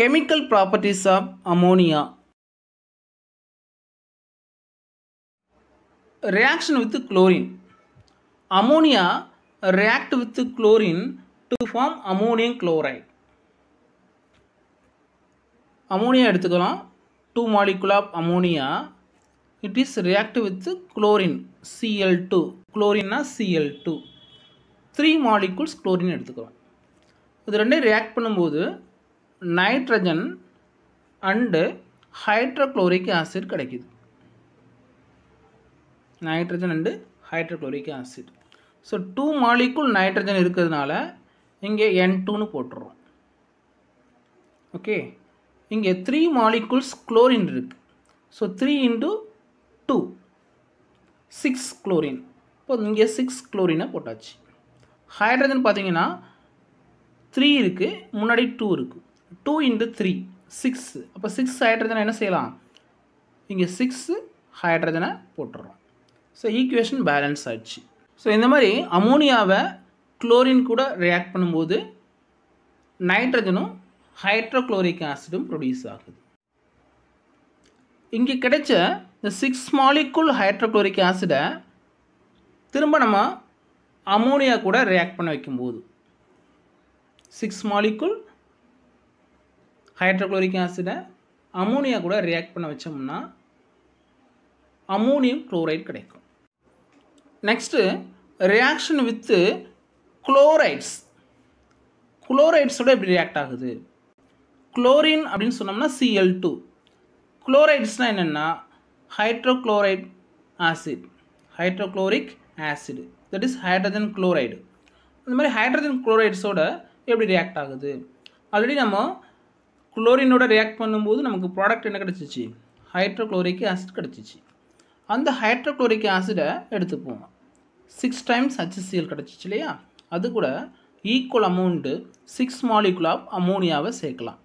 Chemical properties of ammonia. Reaction with chlorine. Ammonia react with chlorine to form ammonium chloride. Ammonia எடுத்துக்கலாம் two molecule of ammonia it is react with chlorine CL two குளோரின்னா CL two three molecules chlorine எடுத்துக்கிறோம் இது ரெண்டே react பண்ணும்போது nitrogen and hydrochloric acid கிடைக்குது. Nitrogen and hydrochloric acid. So two molecule nitrogen இருக்கிறதுனால இங்கே N டூன்னு போட்டுறோம். ஓகே இங்கே த்ரீ மாலிகுல்ஸ் குளோரின் இருக்குது so three into two six chlorine இப்போ இங்கே சிக்ஸ் குளோரினை போட்டாச்சு. ஹைட்ரஜன் பார்த்தீங்கன்னா த்ரீ இருக்குது முன்னாடி டூ இருக்குது டூ இன்ட்டு த்ரீ சிக்ஸ் அப்போ சிக்ஸ் ஹைட்ரஜனை என்ன செய்யலாம்? இங்கே சிக்ஸு ஹைட்ரஜனை போட்டுடுறோம் ஸோ ஈக்குவேஷன் பேலன்ஸ் ஆச்சு ஸோ இந்த மாதிரி அமோனியாவை குளோரின் கூட ரியாக்ட் பண்ணும்போது நைட்ரஜனும் ஹைட்ரோக்ளோரிக் ஆசிடும் ப்ரொடியூஸ் ஆகுது. இங்கே கிடைச்ச இந்த சிக்ஸ் மாலிகுல் ஹைட்ரோக்ளோரிக் ஆசிடை திரும்ப நம்ம அமோனியா கூட ரியாக்ட் பண்ண வைக்கும்போது சிக்ஸ் மாலிகுல் ஹைட்ரோக்ளோரிக் ஆசிடை அமோனியா கூட ரியாக்ட் பண்ண வச்சோம்னா அமோனியம் குளோரைட் கிடைக்கும். நெக்ஸ்ட்டு ரியாக்ஷன் வித்து குளோரைட்ஸ் குளோரைட்ஸோட எப்படி ரியாக்ட் ஆகுது? குளோரின் அப்படின்னு சொன்னோம்னா சிஎல் டூ குளோரைட்ஸ்னால் என்னென்னா hydrochloride acid hydrochloric acid that is hydrogen chloride இந்த மாதிரி ஹைட்ரஜன் குளோரைட்ஸோட எப்படி ரியாக்ட் ஆகுது? ஆல்ரெடி நம்ம குளோரினோட ரியாக்ட் பண்ணும்போது நமக்கு ப்ராடக்ட் என்ன கிடச்சிச்சு? ஹைட்ரோக்ளோரிக் ஆசிட் கிடச்சிச்சு. அந்த ஹைட்ரோக்ளோரிக் ஆசிடை எடுத்துப்போம். சிக்ஸ் டைம்ஸ் ஹச்சிசிஎல் கிடச்சிச்சு இல்லையா? அது கூட equal amount six molecule of அமோனியாவை சேர்க்கலாம்.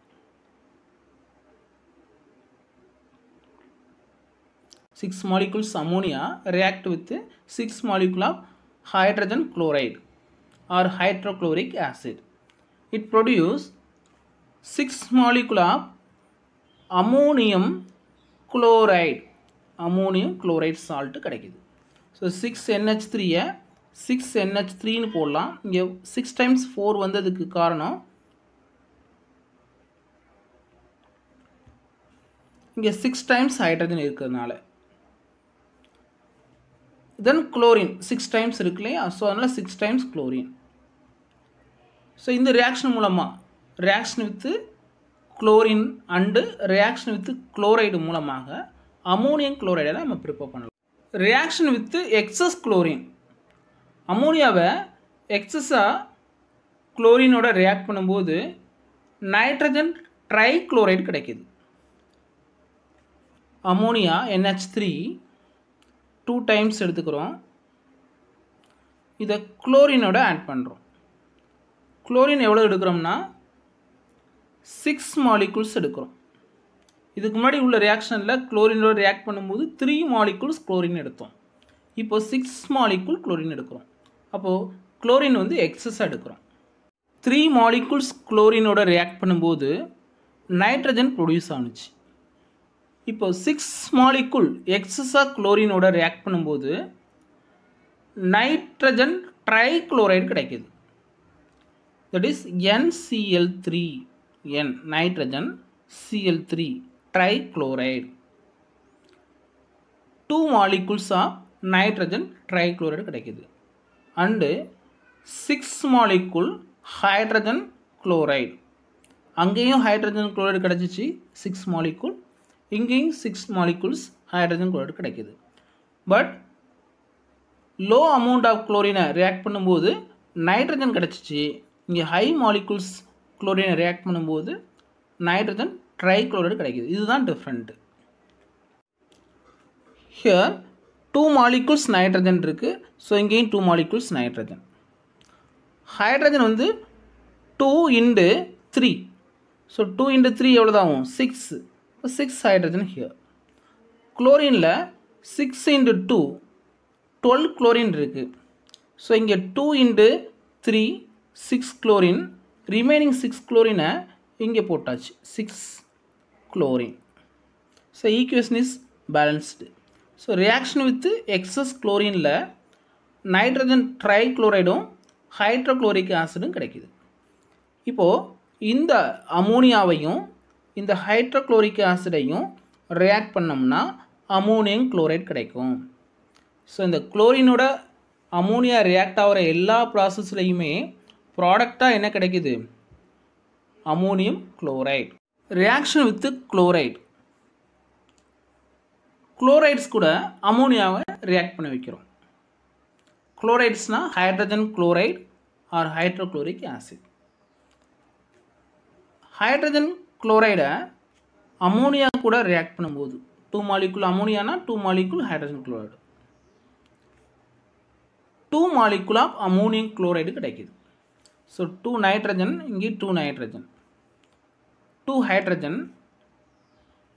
Six molecules ammonia react with six molecule of hydrogen chloride or hydrochloric acid it produce six molecule of ammonium chloride ammonium chloride salt கிடைக்கிது. So six NH த்ரீயை six NH த்ரீன்னு போடலாம். இங்கே six times four வந்ததுக்கு காரணம் இங்கே six times hydrogen இருக்கிறதுனால. Then chlorine six times இருக்கு இல்லையா ஸோ அதனால் சிக்ஸ் டைம்ஸ் குளோரின் ஸோ இந்த ரியாக்ஷன் மூலமாக reaction with chlorine and reaction with chloride மூலமாக அமோனியம் குளோரைடை நம்ம ப்ரிப்பேர் பண்ணலாம். ரியாக்ஷன் வித்து எக்ஸஸ் குளோரின் அமோனியாவை எக்ஸஸாக குளோரினோட ரியாக்ட் பண்ணும்போது நைட்ரஜன் ட்ரை குளோரைடு கிடைக்கிது ammonia NH three two times எடுத்துக்கிறோம். இதை குளோரினோட ஆட் பண்ணுறோம் குளோரின் எவ்வளோ எடுக்கிறோம்னா சிக்ஸ் மாலிகுல்ஸ் எடுக்கிறோம். இதுக்கு முன்னாடி உள்ள ரியாக்ஷனில் குளோரினோட ரியாக்ட் பண்ணும்போது த்ரீ மாலிகுல்ஸ் குளோரின் எடுத்தோம். இப்போ சிக்ஸ் மாலிகுல் குளோரின் எடுக்கிறோம். அப்போது குளோரின் வந்து எக்ஸஸாக எடுக்கிறோம். த்ரீ மாலிகுல்ஸ் குளோரினோட ரியாக்ட் பண்ணும்போது நைட்ரஜன் ப்ரொடியூஸ் ஆணுச்சு இப்போ சிக்ஸ் மாலிகுல் எக்ஸஸாக குளோரினோட ரியாக்ட் பண்ணும்போது நைட்ரஜன் ட்ரைக்ளோரைடு கிடைக்கிது. That is NCL three N nitrogen CL three trichloride two molecules of nitrogen trichloride கிடைக்குது. And six molecule hydrogen chloride அங்கேயும் ஹைட்ரஜன் குளோரைடு கிடச்சிச்சு சிக்ஸ் மாலிகுல் இங்கேயும் சிக்ஸ் மாலிகுல்ஸ் ஹைட்ரஜன் குளோரைடு கிடைக்குது. But low amount of குளோரினை react பண்ணும்போது nitrogen கிடச்சிச்சு. இங்கே high molecules குளோரினை ரியாக்ட் பண்ணும்போது நைட்ரஜன் ட்ரைக்ளோரைடு கிடைக்குது. இதுதான் different here two molecules nitrogen இருக்குது ஸோ இங்கேயும் டூ மாலிகுல்ஸ் நைட்ரஜன் ஹைட்ரஜன் வந்து two into three so two into three எவ்வளோ ஆகும் சிக்ஸ் இப்போ six hydrogen here குளோரினில் six into two twelve chlorine இருக்குது ஸோ இங்கே two into three six chlorine remaining six குளோரினை இங்கே போட்டாச்சு. Six chlorine so equation is balanced so reaction with excess குளோரினில் nitrogen ட்ரை குளோரைடும் hydrochloric ஆசிடும் கிடைக்குது. இப்போது இந்த அமோனியாவையும் இந்த ஹைட்ரோக்ளோரிக் ஆசிடையும் ரியாக்ட் பண்ணோம்னா அமோனியம் குளோரைட் கிடைக்கும். ஸோ இந்த குளோரினோட அமோனியா ரியாக்ட் ஆகிற எல்லா ப்ராசஸ்லையுமே ப்ராடக்டாக என்ன கிடைக்குது? Ammonium chloride. Reaction with chloride. Chlorides கூட அமோனியாவை ரியாக்ட் பண்ண வைக்கிறோம். குளோரைட்ஸ்னால் hydrogen chloride or hydrochloric acid. Hydrogen குளோரைடை ammonia கூட ரியாக்ட் பண்ணும்போது two molecule அமோனியானா two molecule hydrogen chloride two molecule of ammonium chloride கிடைக்கிது. ஸோ டூ நைட்ரஜன் இங்கே டூ நைட்ரஜன் டூ ஹைட்ரஜன்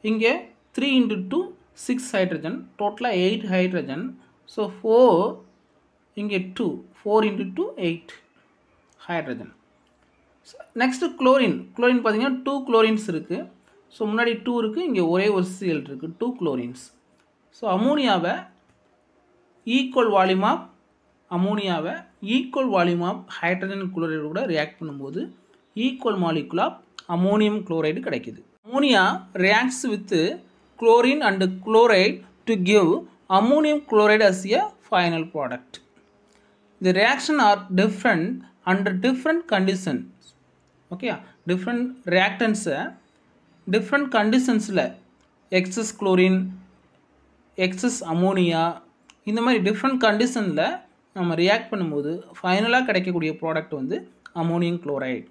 இங்கே three into two six hydrogen டோட்டலாக eight hydrogen so four இங்கே two four into two eight hydrogen next chlorine chlorine பார்த்திங்கன்னா two chlorines இருக்குது so முன்னாடி two இருக்குது இங்கே ஒரே ஒரு சிஎல் இருக்குது டூ குளோரின்ஸ் ஸோ அமோனியாவை equal volume of அமோனியாவை equal volume of hydrogen chloride கூட ரியாக்ட் பண்ணும்போது equal molecule of ammonium chloride கிடைக்கிது ammonia reacts with chlorine and chloride to give ammonium chloride as a final product the reaction are different under different conditions okay different ரியாக்டன்ஸை different கண்டிஷன்ஸில் excess chlorine excess ammonia இந்த மாதிரி different கண்டிஷனில் நம்ம react பண்ணும்போது ஃபைனலாக கிடைக்கக்கூடிய product வந்து ammonium chloride